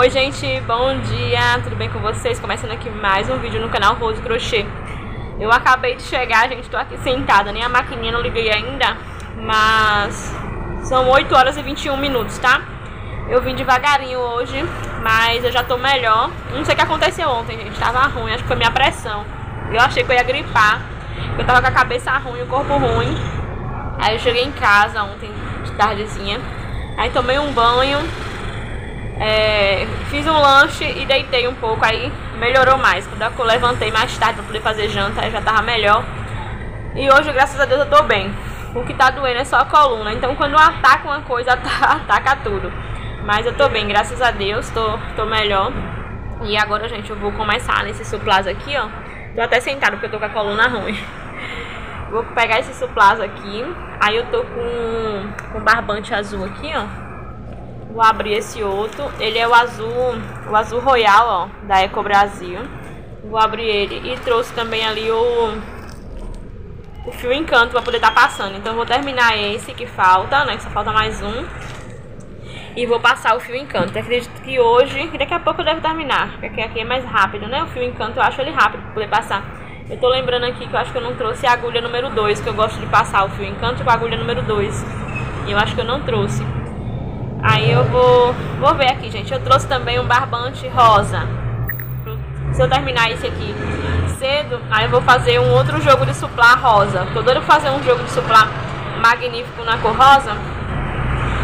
Oi gente, bom dia, tudo bem com vocês? Começando aqui mais um vídeo no canal Rose Crochê. Eu acabei de chegar, gente, tô aqui sentada, nem a maquininha não liguei ainda Mas são 8 horas e 21 minutos, tá? Eu vim devagarinho hoje, mas eu já tô melhor. Não sei o que aconteceu ontem, gente, tava ruim, acho que foi minha pressão. Eu achei que eu ia gripar Eu tava com a cabeça ruim, o corpo ruim. Aí eu cheguei em casa ontem, de tardezinha. Aí tomei um banho é, fiz um lanche e deitei um pouco, aí melhorou mais. Quando eu levantei mais tarde pra poder fazer janta, já tava melhor. E hoje, graças a Deus, eu tô bem. O que tá doendo é só a coluna. Então, quando ataca uma coisa, ataca tudo. Mas eu tô bem, graças a Deus, tô, tô melhor. E agora, gente, eu vou começar nesse suplazo aqui, ó. Tô até sentado porque eu tô com a coluna ruim. Vou pegar esse suplazo aqui. Aí eu tô com, com barbante azul aqui, ó. Vou abrir esse outro. Ele é o azul, o azul royal, ó, da Eco Brasil. Vou abrir ele e trouxe também ali o o fio encanto para poder estar tá passando. Então vou terminar esse que falta, né, que só falta mais um. E vou passar o fio encanto. Eu acredito que hoje, daqui a pouco eu devo terminar, porque aqui é mais rápido, né? O fio encanto eu acho ele rápido para poder passar. Eu tô lembrando aqui que eu acho que eu não trouxe a agulha número 2, que eu gosto de passar o fio encanto com a agulha número 2. E eu acho que eu não trouxe. Aí eu vou, vou ver aqui, gente. Eu trouxe também um barbante rosa. Se eu terminar esse aqui cedo, aí eu vou fazer um outro jogo de suplá rosa. Tô doido fazer um jogo de suplá magnífico na cor rosa.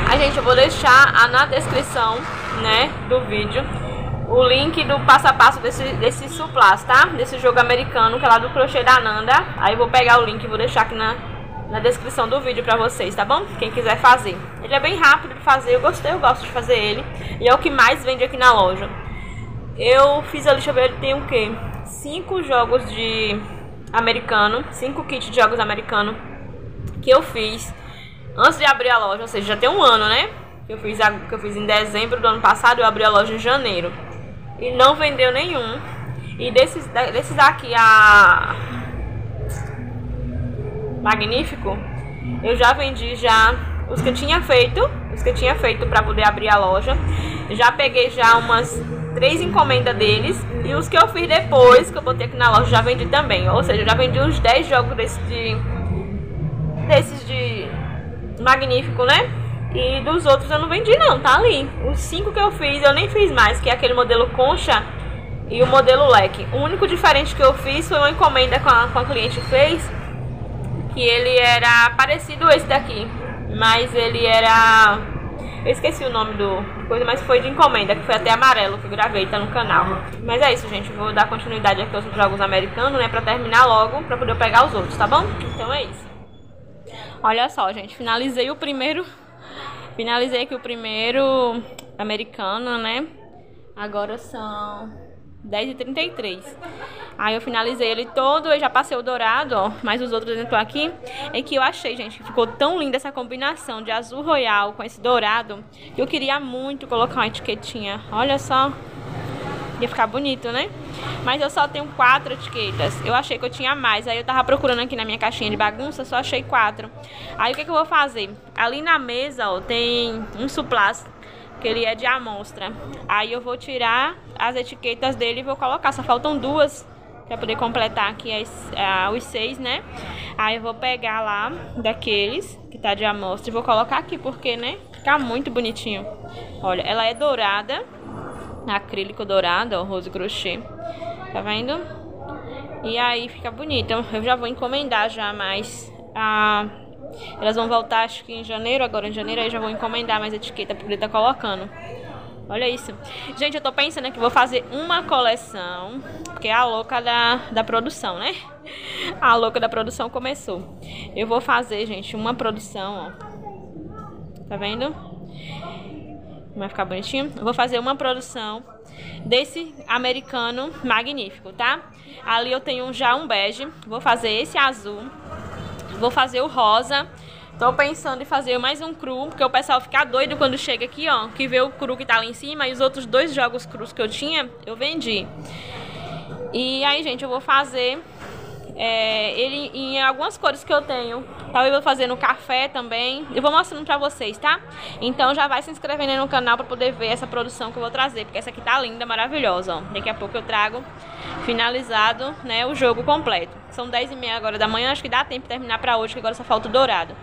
Aí, gente, eu vou deixar na descrição, né, do vídeo o link do passo a passo desse, desse suplás, tá? Desse jogo americano, que é lá do crochê da Nanda. Aí eu vou pegar o link e vou deixar aqui na, na descrição do vídeo pra vocês, tá bom? Quem quiser fazer. Ele é bem rápido de fazer, eu gostei, eu gosto de fazer ele. E é o que mais vende aqui na loja. Eu fiz ali, deixa eu ver, ele tem o quê? Cinco jogos de americano, cinco kits de jogos americano que eu fiz antes de abrir a loja, ou seja, já tem um ano, né? Que eu fiz, que eu fiz em dezembro do ano passado, eu abri a loja em janeiro. E não vendeu nenhum. E desses, desses aqui, a magnífico, eu já vendi já os que eu tinha feito, os que eu tinha feito para poder abrir a loja. Já peguei já umas três encomendas deles e os que eu fiz depois, que eu botei aqui na loja, já vendi também. Ou seja, já vendi uns 10 jogos desse de desses de magnífico, né? E dos outros eu não vendi não, tá ali. Os cinco que eu fiz, eu nem fiz mais, que é aquele modelo concha e o modelo leque. O único diferente que eu fiz foi uma encomenda com a, com a cliente fez que ele era parecido esse daqui, mas ele era eu esqueci o nome do coisa, mas foi de encomenda, que foi até amarelo que gravei, tá no canal. Mas é isso, gente, vou dar continuidade aqui aos jogos americanos, né, pra terminar logo, pra poder pegar os outros, tá bom? Então é isso. Olha só, gente, finalizei o primeiro, finalizei aqui o primeiro americano, né? Agora são 10h33. Aí eu finalizei ele todo, eu já passei o dourado, ó, mas os outros ainda estão aqui. É que eu achei, gente, que ficou tão linda essa combinação de azul royal com esse dourado, que eu queria muito colocar uma etiquetinha. Olha só. Ia ficar bonito, né? Mas eu só tenho quatro etiquetas. Eu achei que eu tinha mais. Aí eu tava procurando aqui na minha caixinha de bagunça, só achei quatro. Aí o que, que eu vou fazer? Ali na mesa, ó, tem um suplás que ele é de amostra. Aí eu vou tirar as etiquetas dele e vou colocar. Só faltam duas para poder completar aqui as, os seis, né? Aí eu vou pegar lá daqueles que tá de amostra e vou colocar aqui, porque, né? Fica muito bonitinho. Olha, ela é dourada, acrílico dourado, ó, rose crochê. Tá vendo? E aí fica bonito. Então, eu já vou encomendar já mais a... Elas vão voltar acho que em janeiro, agora em janeiro aí já vou encomendar mais etiqueta pra poder estar tá colocando. Olha isso. Gente, eu tô pensando que vou fazer uma coleção, porque é a louca da, da produção, né? A louca da produção começou. Eu vou fazer, gente, uma produção, ó. Tá vendo? Vai ficar bonitinho. Eu vou fazer uma produção desse americano magnífico, tá? Ali eu tenho já um bege. Vou fazer esse azul. Vou fazer o rosa Tô pensando em fazer mais um cru, porque o pessoal fica doido quando chega aqui, ó, que vê o cru que tá lá em cima e os outros dois jogos crus que eu tinha, eu vendi. E aí, gente, eu vou fazer É, ele em algumas cores que eu tenho. Talvez eu vou fazer no café também. Eu vou mostrando pra vocês, tá? Então já vai se inscrevendo aí no canal pra poder ver essa produção que eu vou trazer. Porque essa aqui tá linda, maravilhosa, ó. Daqui a pouco eu trago finalizado, né, o jogo completo. São 10 e meia agora da manhã, acho que dá tempo de terminar pra hoje, que agora só falta o dourado.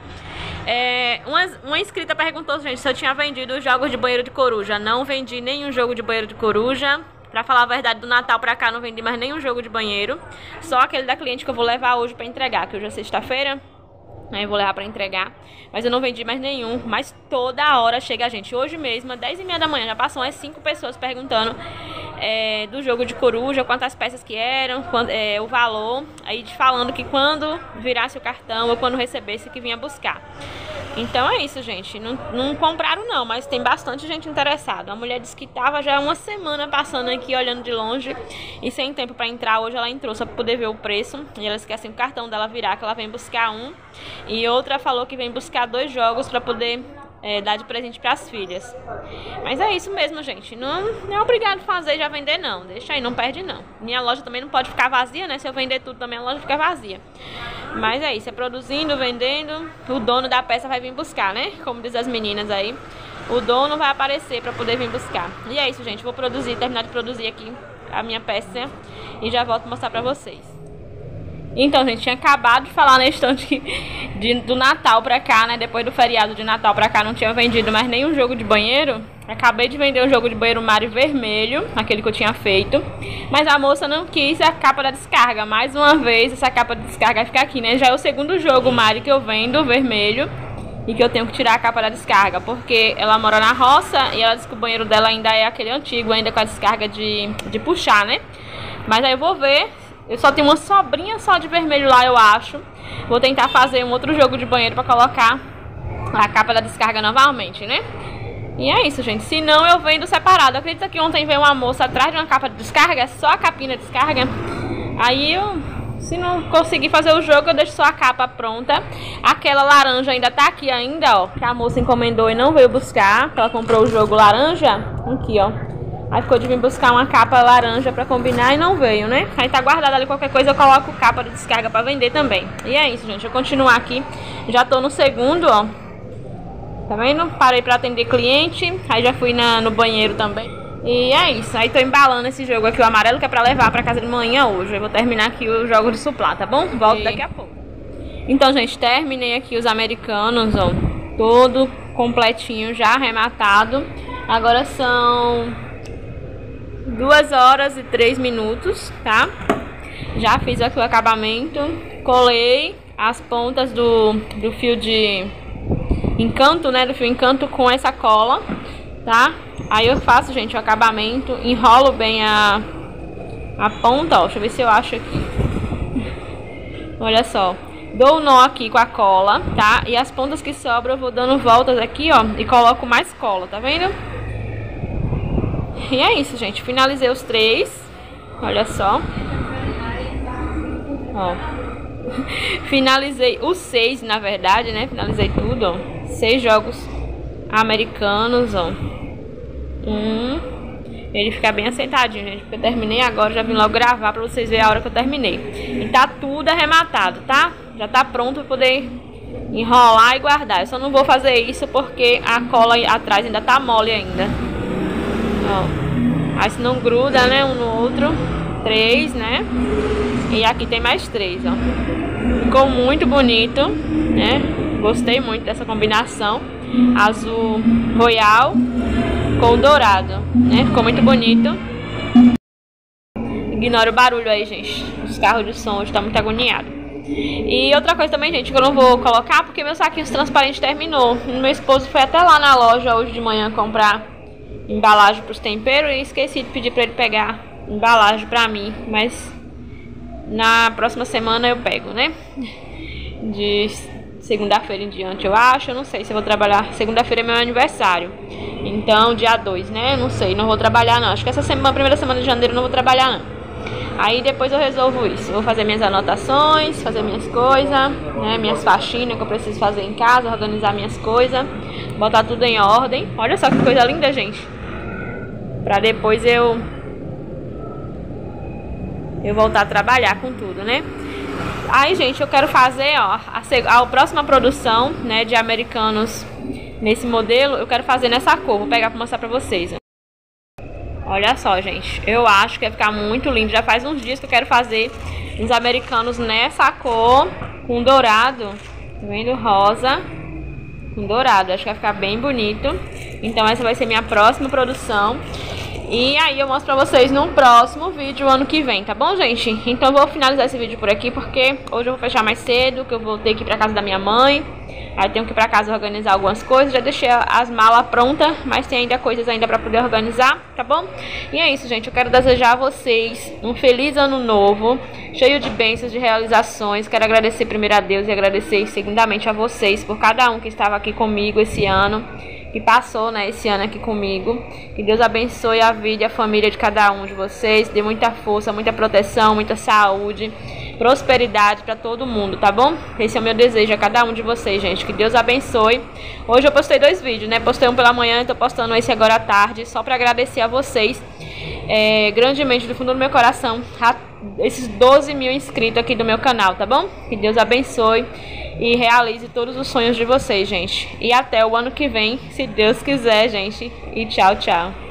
É, uma, uma inscrita perguntou, gente, se eu tinha vendido os jogos de banheiro de coruja. Não vendi nenhum jogo de banheiro de coruja. Pra falar a verdade, do Natal pra cá não vendi mais nenhum jogo de banheiro. Só aquele da cliente que eu vou levar hoje pra entregar, que hoje é sexta-feira. Aí eu vou levar pra entregar. Mas eu não vendi mais nenhum. Mas toda hora chega a gente. Hoje mesmo, às 10 e meia da manhã, já passou umas 5 pessoas perguntando é, do jogo de coruja, quantas peças que eram, quando, é, o valor. Aí falando que quando virasse o cartão ou quando recebesse que vinha buscar. Então é isso, gente. Não, não compraram não, mas tem bastante gente interessada. A mulher disse que tava já uma semana passando aqui olhando de longe e sem tempo para entrar. Hoje ela entrou só para poder ver o preço. E ela esquece o cartão dela virar, que ela vem buscar um. E outra falou que vem buscar dois jogos para poder é, dar de presente para as filhas. Mas é isso mesmo, gente. Não, não é obrigado a fazer já vender, não. Deixa aí, não perde, não. Minha loja também não pode ficar vazia, né? Se eu vender tudo também, a loja fica vazia. Mas é isso, é produzindo, vendendo. O dono da peça vai vir buscar, né? Como diz as meninas aí. O dono vai aparecer para poder vir buscar. E é isso, gente. Vou produzir, terminar de produzir aqui a minha peça e já volto mostrar para vocês. Então, gente, tinha acabado de falar na estante que de, do Natal pra cá, né? Depois do feriado de Natal pra cá, não tinha vendido mais nenhum jogo de banheiro. Acabei de vender o jogo de banheiro Mario Vermelho, aquele que eu tinha feito. Mas a moça não quis a capa da descarga. Mais uma vez, essa capa de descarga vai ficar aqui, né? Já é o segundo jogo Mario que eu vendo, vermelho. E que eu tenho que tirar a capa da descarga. Porque ela mora na roça e ela disse que o banheiro dela ainda é aquele antigo, ainda com a descarga de, de puxar, né? Mas aí eu vou ver eu só tenho uma sobrinha só de vermelho lá, eu acho. Vou tentar fazer um outro jogo de banheiro pra colocar a capa da descarga novamente, né? E é isso, gente. Se não, eu vendo separado. Acredita que ontem veio uma moça atrás de uma capa de descarga, só a capinha de descarga. Aí eu, se não conseguir fazer o jogo, eu deixo só a capa pronta. Aquela laranja ainda tá aqui ainda, ó. Que a moça encomendou e não veio buscar. Ela comprou o jogo laranja. Aqui, ó. Aí ficou de vir buscar uma capa laranja pra combinar e não veio, né? Aí tá guardado ali qualquer coisa, eu coloco capa de descarga pra vender também. E é isso, gente. Eu continuar aqui. Já tô no segundo, ó. Tá vendo? Parei pra atender cliente. Aí já fui na, no banheiro também. E é isso. Aí tô embalando esse jogo aqui, o amarelo, que é pra levar pra casa de manhã hoje. Eu vou terminar aqui o jogo de suplá, tá bom? Volto e... daqui a pouco. Então, gente, terminei aqui os americanos, ó. Todo completinho, já arrematado. Agora são 2 horas e 3 minutos, tá? Já fiz aqui o acabamento, colei as pontas do, do fio de encanto, né? Do fio encanto com essa cola, tá? Aí eu faço, gente, o acabamento, enrolo bem a, a ponta, ó. Deixa eu ver se eu acho aqui. Olha só. Dou o nó aqui com a cola, tá? E as pontas que sobram eu vou dando voltas aqui, ó. E coloco mais cola, tá vendo? E é isso, gente. Finalizei os três. Olha só. Ó. Finalizei os seis, na verdade, né? Finalizei tudo, ó. Seis jogos americanos, ó. Um. Ele fica bem assentadinho, gente. Porque eu terminei agora, já vim logo gravar pra vocês verem a hora que eu terminei. E tá tudo arrematado, tá? Já tá pronto pra poder enrolar e guardar. Eu só não vou fazer isso porque a cola atrás ainda tá mole ainda. Ó. Aí se não gruda, né, um no outro. Três, né? E aqui tem mais três, ó. Ficou muito bonito, né? Gostei muito dessa combinação. Azul royal com dourado, né? Ficou muito bonito. Ignora o barulho aí, gente. Os carros de som estão muito agoniado. E outra coisa também, gente, que eu não vou colocar porque meu saquinho transparente terminou. Meu esposo foi até lá na loja hoje de manhã comprar embalagem para os temperos e esqueci de pedir para ele pegar embalagem para mim, mas na próxima semana eu pego, né? De segunda-feira em diante, eu acho. Eu não sei se eu vou trabalhar. Segunda-feira é meu aniversário. Então, dia 2, né? Não sei, não vou trabalhar não. Acho que essa semana, primeira semana de janeiro, eu não vou trabalhar não. Aí depois eu resolvo isso. vou fazer minhas anotações, fazer minhas coisas, né? Minhas faxinas que eu preciso fazer em casa, organizar minhas coisas, botar tudo em ordem. Olha só que coisa linda, gente. Pra depois eu eu voltar a trabalhar com tudo, né? Aí, gente, eu quero fazer, ó, a, a próxima produção, né, de americanos nesse modelo, eu quero fazer nessa cor. Vou pegar pra mostrar pra vocês. Olha só, gente. Eu acho que vai ficar muito lindo. Já faz uns dias que eu quero fazer uns americanos nessa cor, com dourado. Tá vendo? Rosa com dourado. Acho que vai ficar bem bonito. Então essa vai ser minha próxima produção. E aí eu mostro pra vocês no próximo vídeo ano que vem, tá bom, gente? Então eu vou finalizar esse vídeo por aqui, porque hoje eu vou fechar mais cedo, que eu vou ter que ir pra casa da minha mãe. Aí tenho que ir pra casa organizar algumas coisas. Já deixei as malas prontas, mas tem ainda coisas ainda pra poder organizar, tá bom? E é isso, gente. Eu quero desejar a vocês um feliz ano novo, cheio de bênçãos, de realizações. Quero agradecer primeiro a Deus e agradecer segundamente a vocês por cada um que estava aqui comigo esse ano que passou né, esse ano aqui comigo. Que Deus abençoe a vida e a família de cada um de vocês. Dê muita força, muita proteção, muita saúde, prosperidade para todo mundo, tá bom? Esse é o meu desejo a cada um de vocês, gente. Que Deus abençoe. Hoje eu postei dois vídeos, né? Postei um pela manhã e tô postando esse agora à tarde, só para agradecer a vocês é, grandemente do fundo do meu coração a esses 12 mil inscritos aqui do meu canal, tá bom? Que Deus abençoe e realize todos os sonhos de vocês, gente. E até o ano que vem, se Deus quiser, gente. E tchau, tchau.